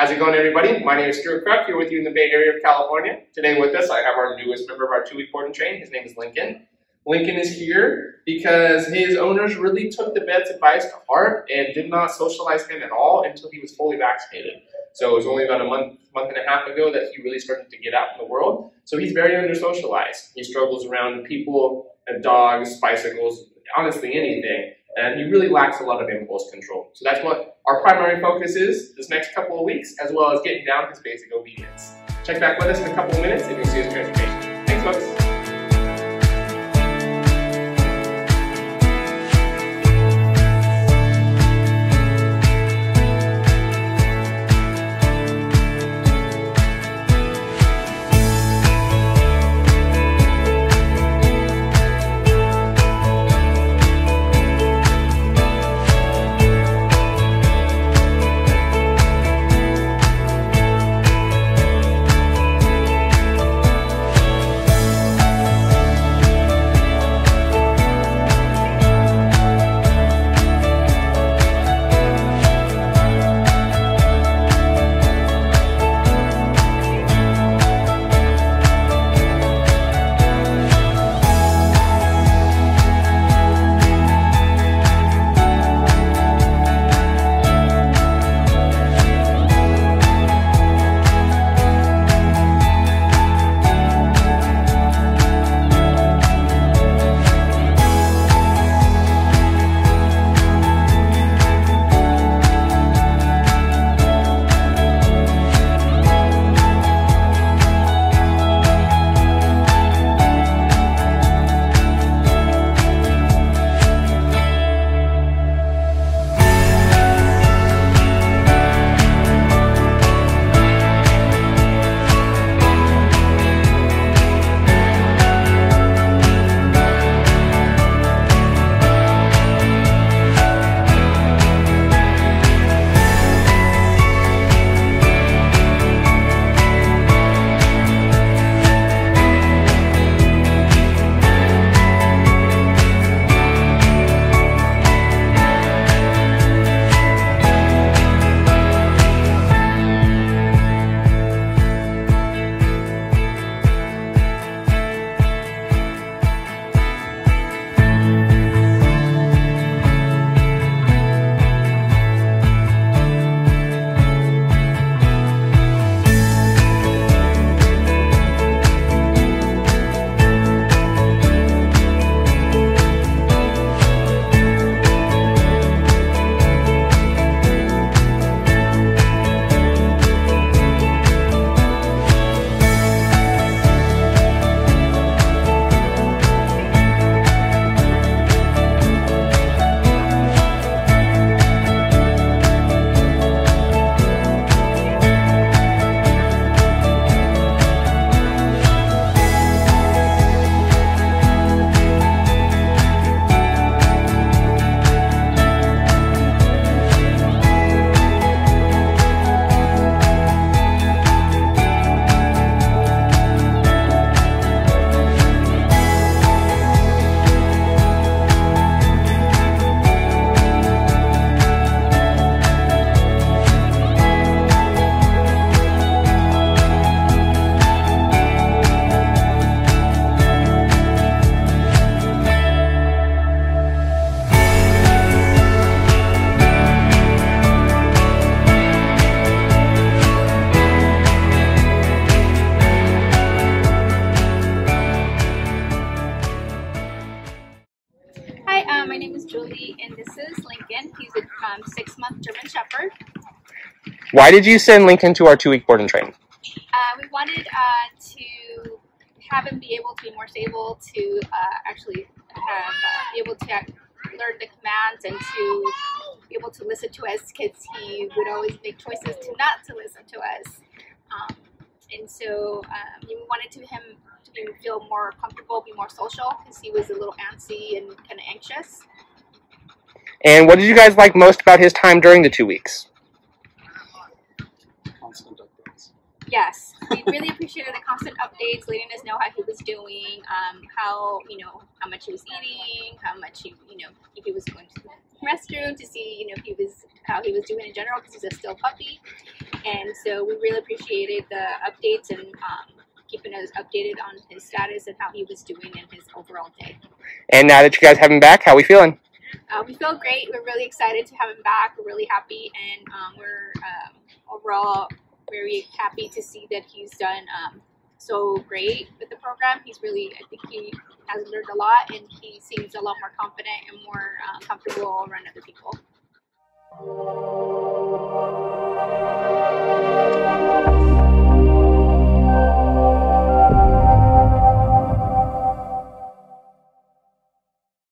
How's it going, everybody? My name is Stuart Kruk, here with you in the Bay Area of California. Today with us, I have our newest member of our two-week board and train. His name is Lincoln. Lincoln is here because his owners really took the vet's advice to heart and did not socialize him at all until he was fully vaccinated. So it was only about a month, month and a half ago that he really started to get out in the world. So he's very under-socialized. He struggles around people, dogs, bicycles, honestly anything and he really lacks a lot of impulse control. So that's what our primary focus is this next couple of weeks, as well as getting down his basic obedience. Check back with us in a couple of minutes and you'll see his transformation. Thanks, folks. Why did you send Lincoln to our two-week board and train? Uh, we wanted uh, to have him be able to be more stable, to uh, actually have, uh, be able to learn the commands and to be able to listen to us because he would always make choices to not to listen to us. Um, and so um, we wanted to him to feel more comfortable, be more social because he was a little antsy and kind of anxious. And what did you guys like most about his time during the two weeks? Yes, we really appreciated the constant updates, letting us know how he was doing, um, how you know how much he was eating, how much he you know if he was going to the restroom to see you know if he was how he was doing in general because he's a still puppy. and so we really appreciated the updates and um, keeping us updated on his status and how he was doing in his overall day. And now that you guys have him back, how are we feeling? Uh, we feel great. We're really excited to have him back. We're really happy, and um, we're um, overall very happy to see that he's done um, so great with the program. He's really, I think he has learned a lot, and he seems a lot more confident and more uh, comfortable around other people.